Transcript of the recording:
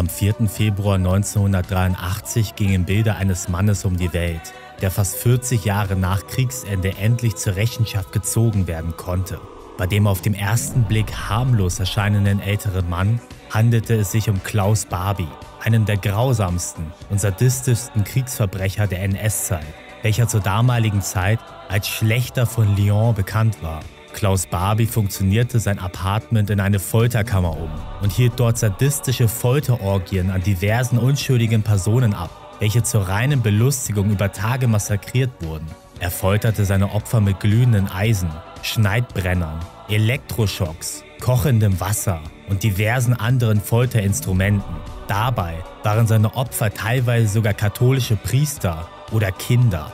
Am 4. Februar 1983 gingen Bilder eines Mannes um die Welt, der fast 40 Jahre nach Kriegsende endlich zur Rechenschaft gezogen werden konnte. Bei dem auf den ersten Blick harmlos erscheinenden älteren Mann handelte es sich um Klaus Barbie, einen der grausamsten und sadistischsten Kriegsverbrecher der NS-Zeit, welcher zur damaligen Zeit als Schlechter von Lyon bekannt war. Klaus Barbie funktionierte sein Apartment in eine Folterkammer um und hielt dort sadistische Folterorgien an diversen unschuldigen Personen ab, welche zur reinen Belustigung über Tage massakriert wurden. Er folterte seine Opfer mit glühenden Eisen, Schneidbrennern, Elektroschocks, kochendem Wasser und diversen anderen Folterinstrumenten. Dabei waren seine Opfer teilweise sogar katholische Priester oder Kinder.